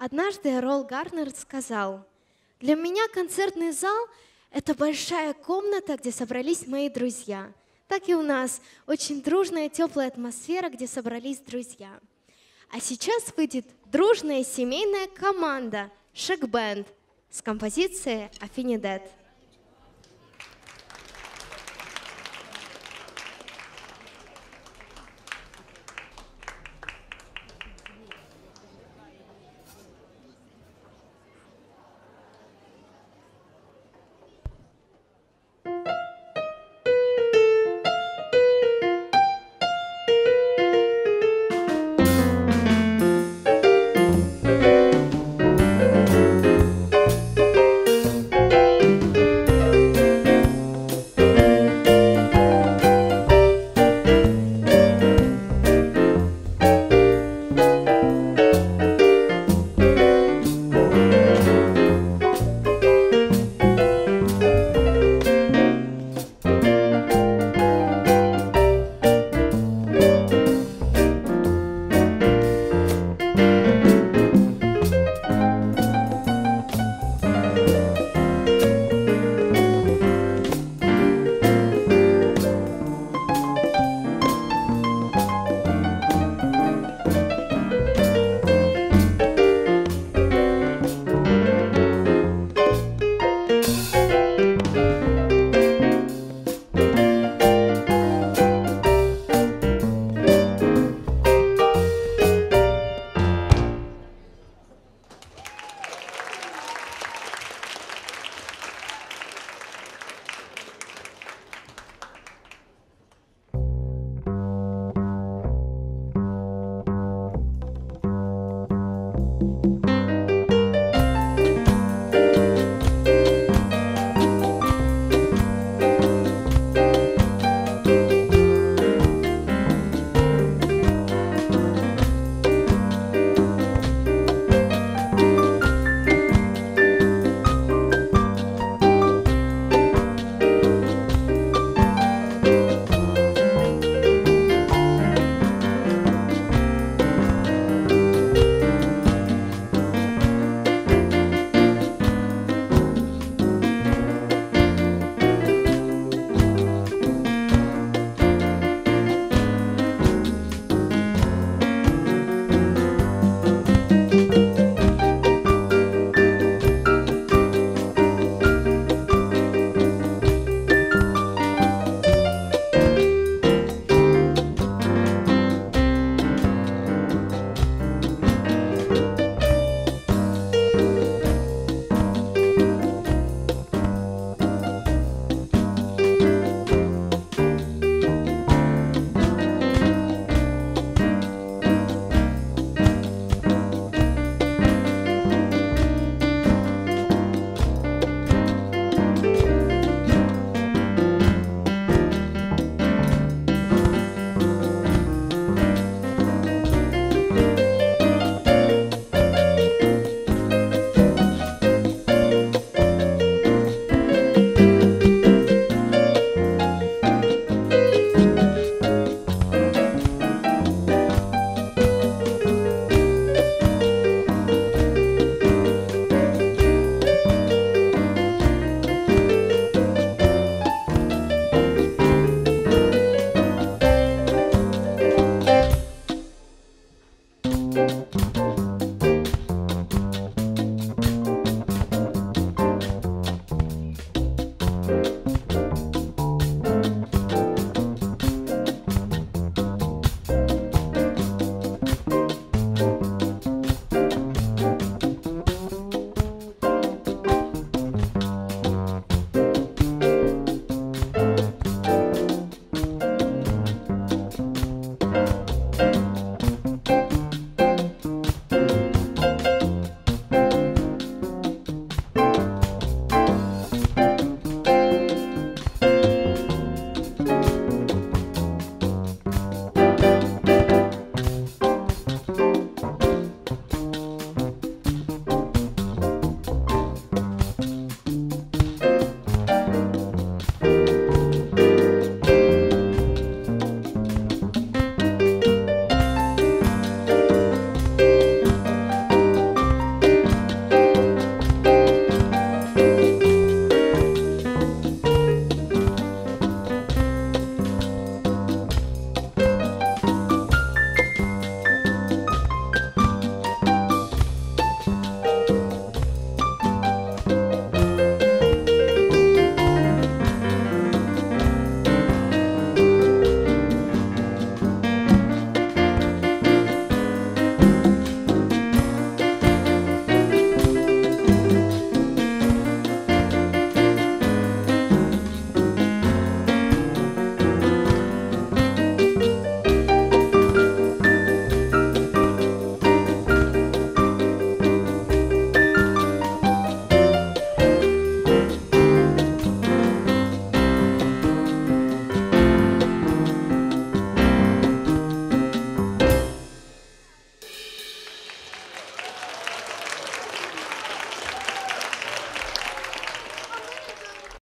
Однажды Ролл Гарнер сказал, «Для меня концертный зал – это большая комната, где собрались мои друзья. Так и у нас очень дружная, теплая атмосфера, где собрались друзья. А сейчас выйдет дружная семейная команда шик-бенд с композицией «Афинидет».